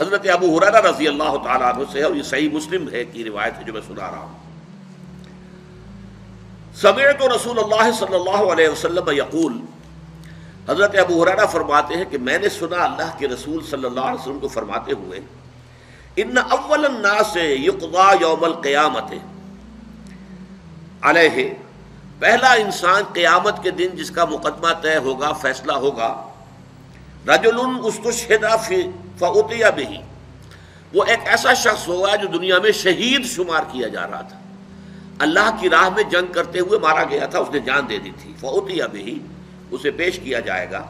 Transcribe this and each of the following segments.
हज़रत अबू हुररा रज़ी अल्लाह तु से और ये सही मुस्लिम है की रिवायत है जो मैं सुना रहा हूँ। समय तो रसूल अल्लाह हज़रत अबू हुररा फरमाते हैं कि मैंने सुना अल्लाह के रसूल सल्लल्लाहु अलैहि को फरमाते हुए इन अव्वल ना से युकदा यौमल क़यामत अलह, पहला इंसान क़यामत के दिन जिसका मुकदमा तय होगा, फैसला होगा रजुल उसको शहदा फ़तिया भी वो एक ऐसा शख्स होगा जो दुनिया में शहीद शुमार किया जा रहा था। अल्लाह की राह में जंग करते हुए मारा गया था, उसने जान दे दी थी। फ़तिया भी उसे पेश किया जाएगा।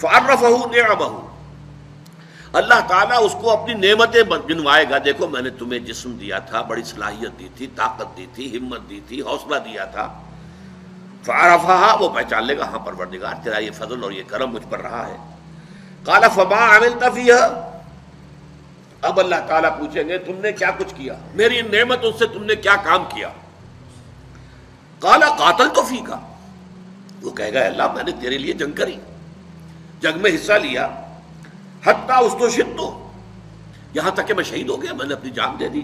फ़ारफ़ू नबहू अल्लाह ताला उसको अपनी नेमतें गिनवाएगा। देखो, मैंने तुम्हें जिस्म दिया था, बड़ी सलाहियत दी थी, ताकत दी थी, हिम्मत दी थी, हौसला दिया था। फारफा वो पहचान लेगा हाँ परवरदिगार, तेरा ये फजल और ये करम मुझ पर रहा है। काला फबा आमिल तफी अब अल्लाह ताला पूछेंगे, तुमने क्या कुछ किया? मेरी नेमत उससे तुमने क्या काम किया? काला कातल तो फ़ी का वो कहेगा, अल्लाह, मैंने तेरे लिए जंग करी। जंग में हिस्सा लिया। हत्ता उस तो शिद्दो। यहाँ तक कि मैं शहीद हो गया, मैंने अपनी जान दे दी।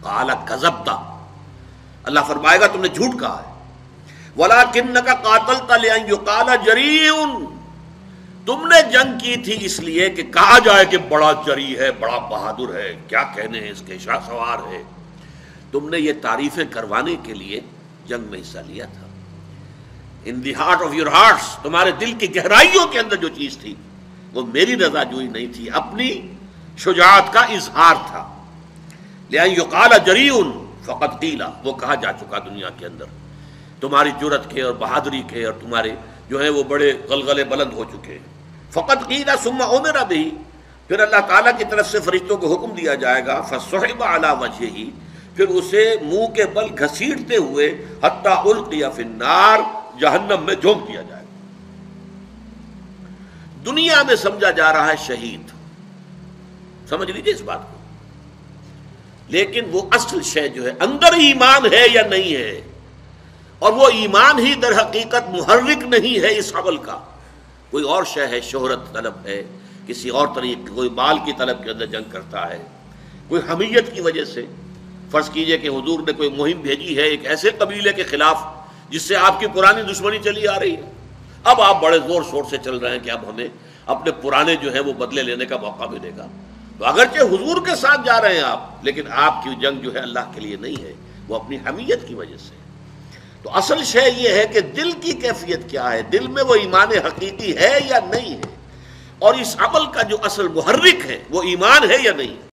काला कजबता। अल्लाह फरमाएगा, तुमने झूठ कहा है। वला किन्न का कातल तले काला जरीन तुमने जंग की थी इसलिए कि कहा जाए कि बड़ा जरी है, बड़ा बहादुर है। क्या कहने हैं इसके? शाह सवार है। तुमने ये तारीफें करवाने के लिए जंग में हिस्सा लिया था। In the heart of your heart तुम्हारे दिल की गहराइयों के अंदर जो चीज़ थी, वो मेरी रजा जोई नहीं थी। अपनी शुजात का इजहार था। लिया युकाला जरीन फ़कत कीला, वो कहा जा चुका दुनिया के अंदर। तुम्हारी जुरत के और बहादुरी के और तुम्हारे जो है वो बड़े गलगले बुलंद हो चुके हैं। फ़कत कीला सुम्मा उमेरा भी, फिर अल्लाह ताला की तरफ़ से फरिश्तों को हुक्म दिया जाएगा, फसहब अला वजह ही फिर उसे मुँह के बल घसीटते हुए, हत्ता उल्किया फिन्नार, जहन्नम में झोंक दिया जाएगा। दुनिया में समझा जा रहा है शहीद। समझ लीजिए इस बात को। लेकिन वो असल शय जो है, अंदर ईमान है या नहीं है और वो ईमान ही दर हकीकत मुहर्रिक नहीं है इस अमल का। कोई और शय है, शोहरत तलब है। किसी और तरीके, कोई बाल की तलब के अंदर जंग करता है। कोई हमीयत की वजह से। फ़र्ज़ कीजिए कि हुजूर ने कोई मुहिम भेजी है एक ऐसे कबीले के खिलाफ, जिससे आपकी पुरानी दुश्मनी चली आ रही है। अब आप बड़े ज़ोर शोर से चल रहे हैं कि अब हमें अपने पुराने जो है वो बदले लेने का मौका मिलेगा। तो अगरचे हुजूर के साथ जा रहे हैं आप, लेकिन आपकी जंग जो है अल्लाह के लिए नहीं है। वो अपनी हमीयत की वजह से तो असल शय ये है कि दिल की कैफियत क्या है? दिल में वो ईमान हकीकी है या नहीं है? और इस अमल का जो असल मुहर्रिक है, वो ईमान है या नहीं?